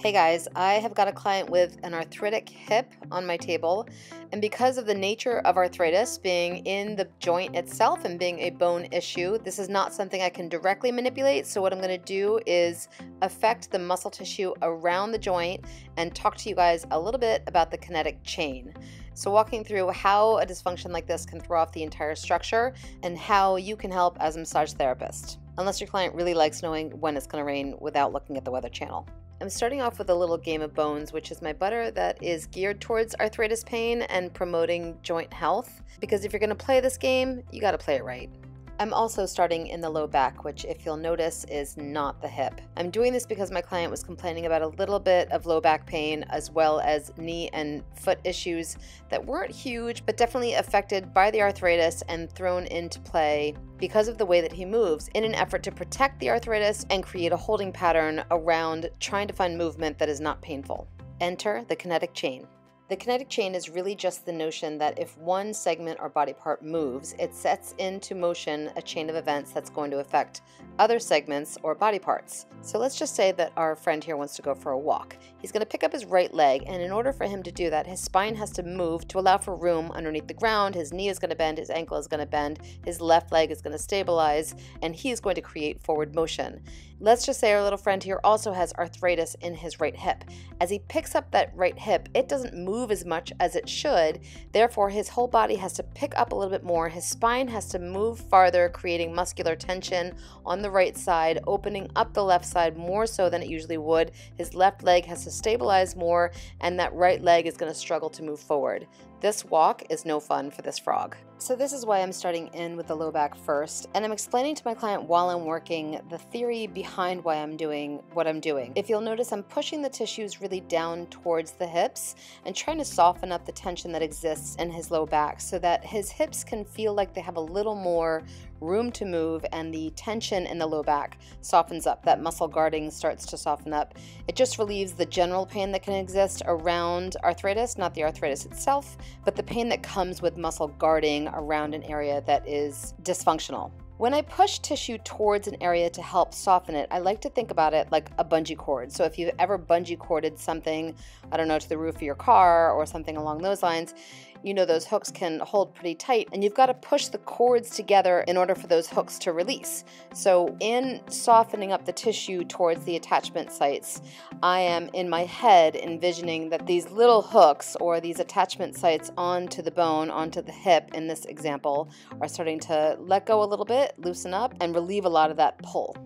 Hey guys, I have got a client with an arthritic hip on my table, and because of the nature of arthritis being in the joint itself and being a bone issue, this is not something I can directly manipulate. So, what I'm going to do is affect the muscle tissue around the joint and talk to you guys a little bit about the kinetic chain. So, walking through how a dysfunction like this can throw off the entire structure and how you can help as a massage therapist, unless your client really likes knowing when it's going to rain without looking at the Weather Channel. I'm starting off with a little game of bones, which is my butter that is geared towards arthritis pain and promoting joint health. Because if you're going to play this game, you got to play it right. I'm also starting in the low back, which if you'll notice is not the hip. I'm doing this because my client was complaining about a little bit of low back pain as well as knee and foot issues that weren't huge, but definitely affected by the arthritis and thrown into play because of the way that he moves in an effort to protect the arthritis and create a holding pattern around trying to find movement that is not painful. Enter the kinetic chain. The kinetic chain is really just the notion that if one segment or body part moves, it sets into motion a chain of events that's going to affect other segments or body parts. So let's just say that our friend here wants to go for a walk. He's going to pick up his right leg, and in order for him to do that, his spine has to move to allow for room underneath the ground. His knee is going to bend, his ankle is going to bend, his left leg is going to stabilize, and he is going to create forward motion. Let's just say our little friend here also has arthritis in his right hip. As he picks up that right hip, it doesn't move as much as it should. Therefore, his whole body has to pick up a little bit more. His spine has to move farther, creating muscular tension on the right side, opening up the left side more so than it usually would. His left leg has to stabilize more, and that right leg is going to struggle to move forward. This walk is no fun for this frog. So this is why I'm starting in with the low back first, and I'm explaining to my client while I'm working the theory behind why I'm doing what I'm doing. If you'll notice, I'm pushing the tissues really down towards the hips and trying to soften up the tension that exists in his low back so that his hips can feel like they have a little more room to move and the tension in the low back softens up. That muscle guarding starts to soften up. It just relieves the general pain that can exist around arthritis, not the arthritis itself, but the pain that comes with muscle guarding around an area that is dysfunctional. When I push tissue towards an area to help soften it, I like to think about it like a bungee cord. So if you've ever bungee corded something, I don't know, to the roof of your car or something along those lines, you know those hooks can hold pretty tight and you've got to push the cords together in order for those hooks to release. So in softening up the tissue towards the attachment sites, I am in my head envisioning that these little hooks or these attachment sites onto the bone, onto the hip in this example, are starting to let go a little bit, loosen up, and relieve a lot of that pull.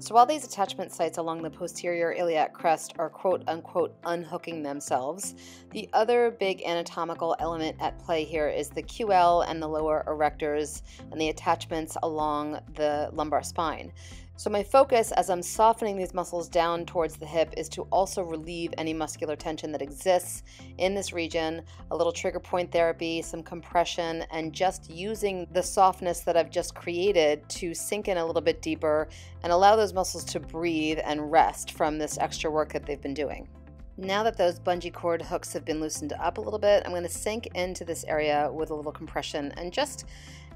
So while these attachment sites along the posterior iliac crest are quote unquote unhooking themselves, the other big anatomical element at play here is the QL and the lower erectors and the attachments along the lumbar spine. So my focus as I'm softening these muscles down towards the hip is to also relieve any muscular tension that exists in this region, a little trigger point therapy, some compression, and just using the softness that I've just created to sink in a little bit deeper and allow those muscles to breathe and rest from this extra work that they've been doing. Now that those bungee cord hooks have been loosened up a little bit, I'm going to sink into this area with a little compression and just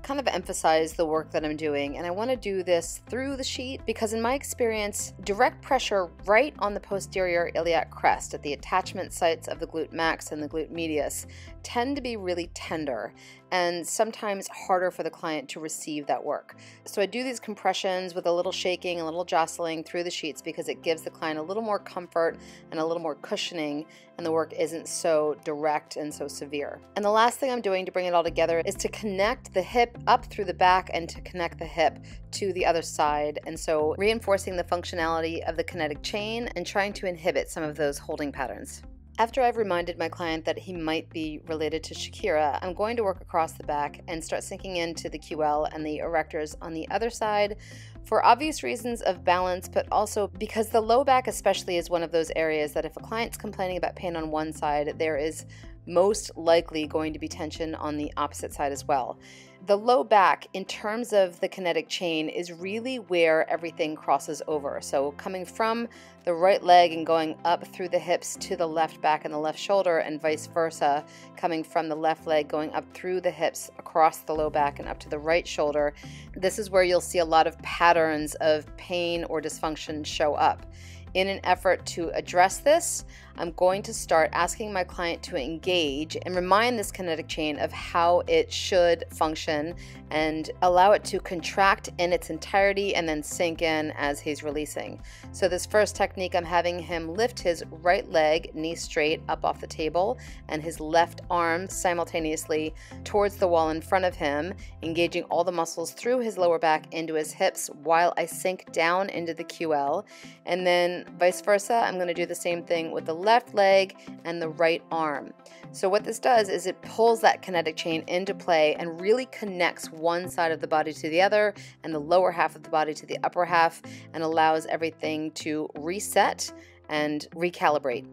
kind of emphasize the work that I'm doing. And I want to do this through the sheet because, in my experience, direct pressure right on the posterior iliac crest at the attachment sites of the glute max and the glute medius tend to be really tender and sometimes harder for the client to receive that work. So I do these compressions with a little shaking, a little jostling through the sheets because it gives the client a little more comfort and a little more cushioning and the work isn't so direct and so severe. And the last thing I'm doing to bring it all together is to connect the hip up through the back and to connect the hip to the other side. And so reinforcing the functionality of the kinetic chain and trying to inhibit some of those holding patterns. After I've reminded my client that he might be related to Shakira, I'm going to work across the back and start sinking into the QL and the erectors on the other side for obvious reasons of balance, but also because the low back, especially, is one of those areas that if a client's complaining about pain on one side, there is most likely going to be tension on the opposite side as well. The low back, in terms of the kinetic chain, is really where everything crosses over. So, coming from the right leg and going up through the hips to the left back and the left shoulder, and vice versa, coming from the left leg going up through the hips across the low back and up to the right shoulder. This is where you'll see a lot of patterns of pain or dysfunction show up In an effort to address this, I'm going to start asking my client to engage and remind this kinetic chain of how it should function and allow it to contract in its entirety and then sink in as he's releasing. So, this first technique, I'm having him lift his right leg, knee straight, up off the table, and his left arm simultaneously towards the wall in front of him, engaging all the muscles through his lower back into his hips while I sink down into the QL. And then, vice versa, I'm going to do the same thing with the left leg and the right arm. So, what this does is it pulls that kinetic chain into play and really connects one side of the body to the other and the lower half of the body to the upper half and allows everything to reset and recalibrate.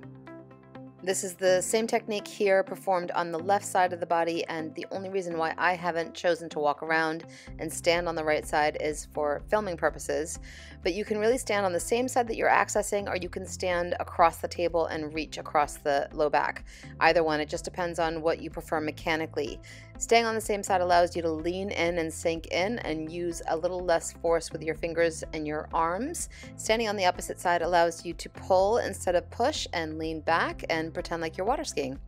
This is the same technique here performed on the left side of the body and the only reason why I haven't chosen to walk around and stand on the right side is for filming purposes. But you can really stand on the same side that you're accessing or you can stand across the table and reach across the low back. Either one, it just depends on what you prefer mechanically. Staying on the same side allows you to lean in and sink in and use a little less force with your fingers and your arms. Standing on the opposite side allows you to pull instead of push and lean back and pretend like you're water skiing.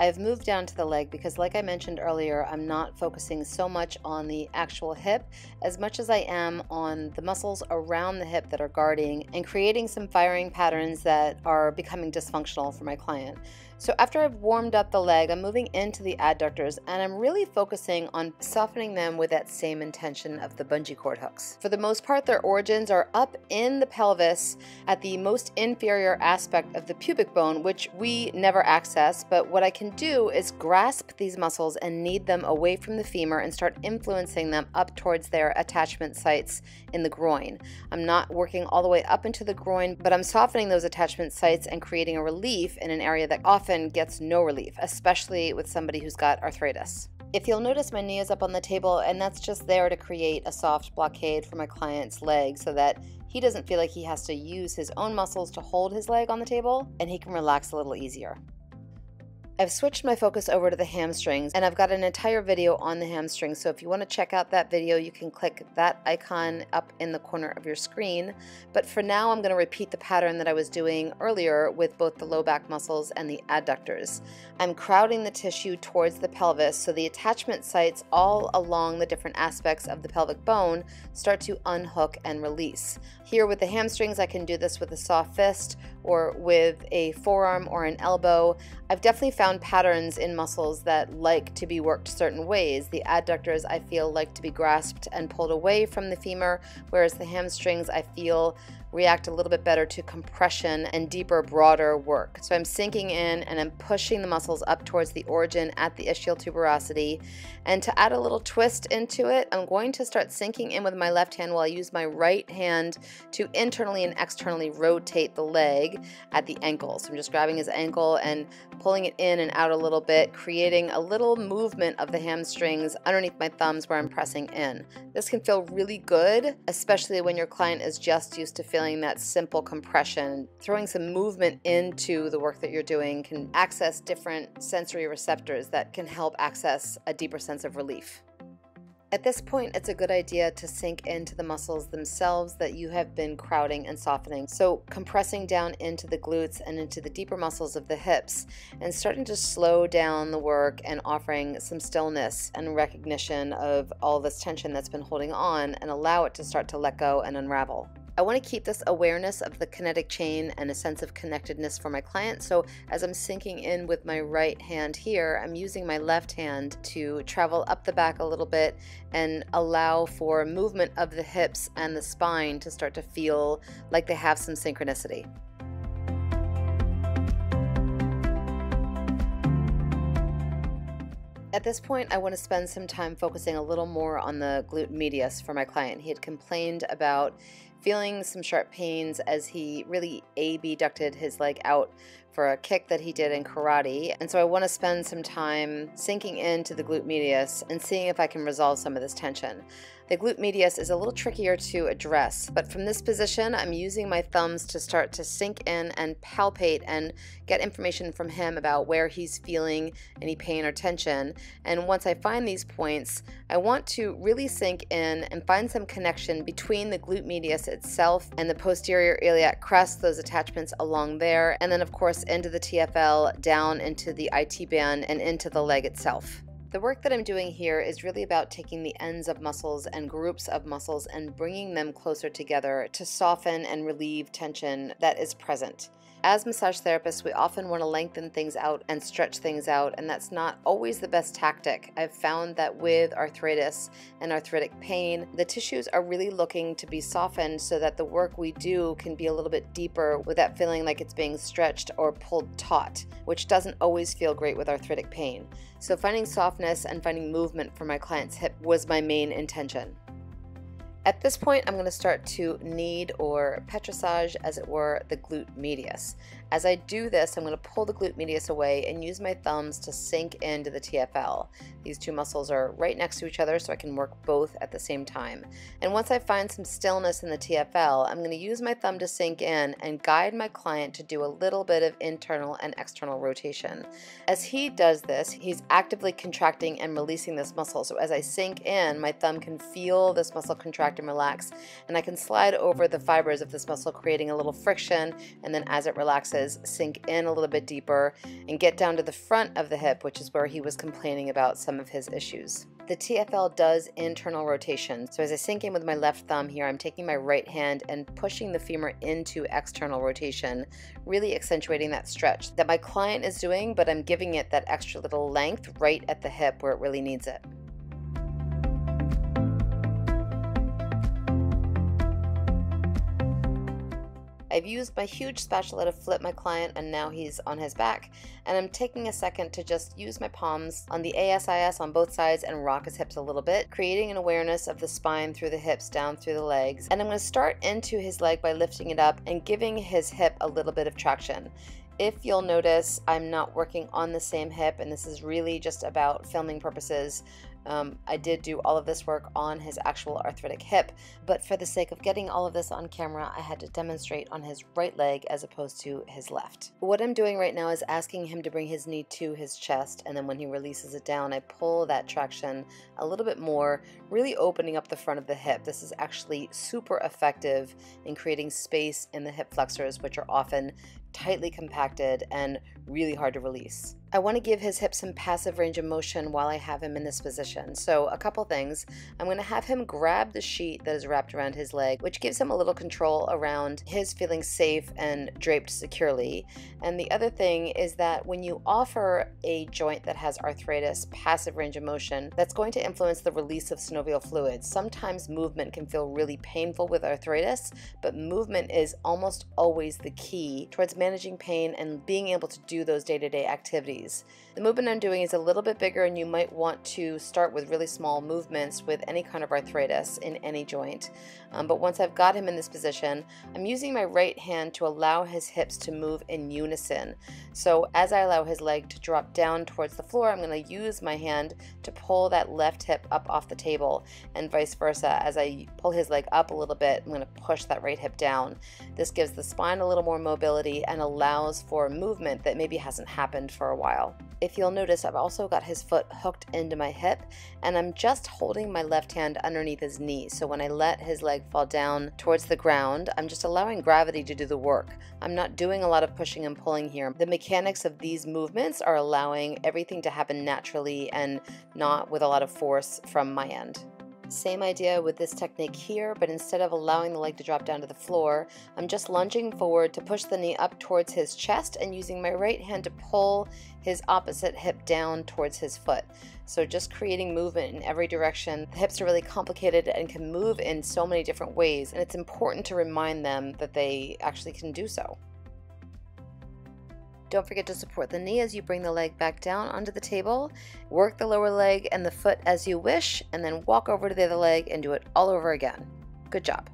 I've moved down to the leg because, like I mentioned earlier, I'm not focusing so much on the actual hip as much as I am on the muscles around the hip that are guarding and creating some firing patterns that are becoming dysfunctional for my client. So after I've warmed up the leg, I'm moving into the adductors and I'm really focusing on softening them with that same intention of the bungee cord hooks. For the most part, their origins are up in the pelvis at the most inferior aspect of the pubic bone, which we never access, but what I can do is grasp these muscles and knead them away from the femur and start influencing them up towards their attachment sites in the groin. I'm not working all the way up into the groin, but I'm softening those attachment sites and creating a relief in an area that often often gets no relief, especially with somebody who's got arthritis. If you'll notice, my knee is up on the table, and that's just there to create a soft blockade for my client's leg so that he doesn't feel like he has to use his own muscles to hold his leg on the table and he can relax a little easier. I've switched my focus over to the hamstrings and I've got an entire video on the hamstrings. So if you want to check out that video, you can click that icon up in the corner of your screen. But for now, I'm going to repeat the pattern that I was doing earlier with both the low back muscles and the adductors. I'm crowding the tissue towards the pelvis so the attachment sites all along the different aspects of the pelvic bone start to unhook and release. Here with the hamstrings, I can do this with a soft fist or with a forearm or an elbow. I've definitely found patterns in muscles that like to be worked certain ways. The adductors I feel like to be grasped and pulled away from the femur, whereas the hamstrings I feel react a little bit better to compression and deeper, broader work. So I'm sinking in and I'm pushing the muscles up towards the origin at the ischial tuberosity. And to add a little twist into it, I'm going to start sinking in with my left hand while I use my right hand to internally and externally rotate the leg at the ankle. So I'm just grabbing his ankle and pulling it in and out a little bit, creating a little movement of the hamstrings underneath my thumbs where I'm pressing in. This can feel really good, especially when your client is just used to feeling that simple compression, throwing some movement into the work that you're doing can access different sensory receptors that can help access a deeper sense of relief. At this point, it's a good idea to sink into the muscles themselves that you have been crowding and softening. So, compressing down into the glutes and into the deeper muscles of the hips, and starting to slow down the work and offering some stillness and recognition of all this tension that's been holding on and allow it to start to let go and unravel. I want to keep this awareness of the kinetic chain and a sense of connectedness for my client. So as I'm sinking in with my right hand here, I'm using my left hand to travel up the back a little bit and allow for movement of the hips and the spine to start to feel like they have some synchronicity. At this point, I want to spend some time focusing a little more on the glute medius for my client. He had complained about feeling some sharp pains as he really abducted his leg out for a kick that he did in karate. And so I want to spend some time sinking into the glute medius and seeing if I can resolve some of this tension. The glute medius is a little trickier to address, but from this position, I'm using my thumbs to start to sink in and palpate and get information from him about where he's feeling any pain or tension. And once I find these points, I want to really sink in and find some connection between the glute medius itself and the posterior iliac crest, those attachments along there, and then, of course, into the TFL, down into the IT band, and into the leg itself. The work that I'm doing here is really about taking the ends of muscles and groups of muscles and bringing them closer together to soften and relieve tension that is present. As massage therapists, we often want to lengthen things out and stretch things out, and that's not always the best tactic. I've found that with arthritis and arthritic pain, the tissues are really looking to be softened so that the work we do can be a little bit deeper without feeling like it's being stretched or pulled taut, which doesn't always feel great with arthritic pain. So, finding softness and finding movement for my client's hip was my main intention. At this point, I'm going to start to knead or petrissage, as it were, the glute medius. As I do this, I'm going to pull the glute medius away and use my thumbs to sink into the TFL. These two muscles are right next to each other so I can work both at the same time. And once I find some stillness in the TFL, I'm going to use my thumb to sink in and guide my client to do a little bit of internal and external rotation. As he does this, he's actively contracting and releasing this muscle. So as I sink in, my thumb can feel this muscle contract and relax, and I can slide over the fibers of this muscle, creating a little friction, and then as it relaxes, sink in a little bit deeper and get down to the front of the hip, which is where he was complaining about some of his issues. The TFL does internal rotation. So as I sink in with my left thumb here, I'm taking my right hand and pushing the femur into external rotation, really accentuating that stretch that my client is doing, but I'm giving it that extra little length right at the hip where it really needs it. I've used my huge spatula to flip my client and now he's on his back. And I'm taking a second to just use my palms on the ASIS on both sides and rock his hips a little bit, creating an awareness of the spine through the hips down through the legs. And I'm going to start into his leg by lifting it up and giving his hip a little bit of traction. If you'll notice, I'm not working on the same hip, and this is really just about filming purposes. Um, I did do all of this work on his actual arthritic hip, but for the sake of getting all of this on camera, I had to demonstrate on his right leg as opposed to his left. What I'm doing right now is asking him to bring his knee to his chest, and then when he releases it down, I pull that traction a little bit more, really opening up the front of the hip. This is actually super effective in creating space in the hip flexors, which are often tightly compacted and really hard to release. I want to give his hip some passive range of motion while I have him in this position. So a couple things. I'm going to have him grab the sheet that is wrapped around his leg, which gives him a little control around his feeling safe and draped securely. And the other thing is that when you offer a joint that has arthritis passive range of motion, that's going to influence the release of synovial fluid. Sometimes movement can feel really painful with arthritis, but movement is almost always the key towards managing pain and being able to do those day-to-day -day activities the movement I'm doing is a little bit bigger and you might want to start with really small movements with any kind of arthritis in any joint. Um, but once I've got him in this position, I'm using my right hand to allow his hips to move in unison. So as I allow his leg to drop down towards the floor, I'm going to use my hand to pull that left hip up off the table and vice versa. As I pull his leg up a little bit, I'm going to push that right hip down. This gives the spine a little more mobility and allows for movement that maybe hasn't happened for a while while. If you'll notice, I've also got his foot hooked into my hip and I'm just holding my left hand underneath his knee. So when I let his leg fall down towards the ground, I'm just allowing gravity to do the work. I'm not doing a lot of pushing and pulling here. The mechanics of these movements are allowing everything to happen naturally and not with a lot of force from my end. Same idea with this technique here, but instead of allowing the leg to drop down to the floor, I'm just lunging forward to push the knee up towards his chest and using my right hand to pull his opposite hip down towards his foot. So just creating movement in every direction. The hips are really complicated and can move in so many different ways, and it's important to remind them that they actually can do so. Don't forget to support the knee as you bring the leg back down onto the table. Work the lower leg and the foot as you wish, and then walk over to the other leg and do it all over again. Good job.